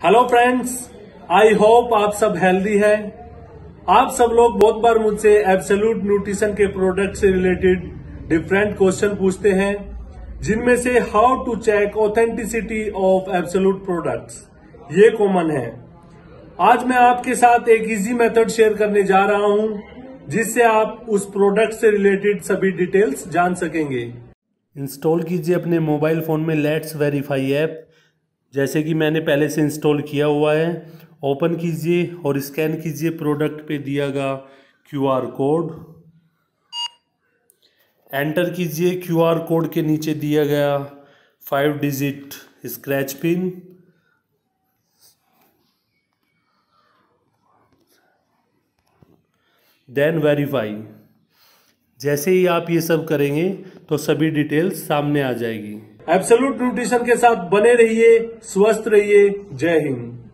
Hello friends I hope आप सब healthy है. आप सब लोग बहुत बार मुझसे एब्सोल्यूट न्यूट्रिशन के प्रोडक्ट से रिलेटेड डिफरेंट क्वेश्चन पूछते हैं, जिनमें से how to check authenticity of absolute products ये कॉमन है. आज मैं आपके साथ एक इजी मेथड शेयर करने जा रहा हूँ, जिससे आप उस प्रोडक्ट से रिलेटेड सभी डिटेल्स जान सकेंगे। इंस्टॉल कीजिए अपने मोबाइल फ़ोन में लेट्स वेरीफाई ऐप जैसे कि मैंने पहले से इंस्टॉल किया हुआ है ओपन कीजिए और स्कैन कीजिए प्रोडक्ट पे दिया गया क्यूआर कोड एंटर कीजिए क्यूआर कोड के नीचे दिया गया five digit scratch pin then verify जैसे ही आप ये सब करेंगे तो सभी डिटेल्स सामने आ जाएगी। एब्सोल्यूट न्यूट्रिशन के साथ बने रहिए स्वस्थ रहिए। जय हिंद।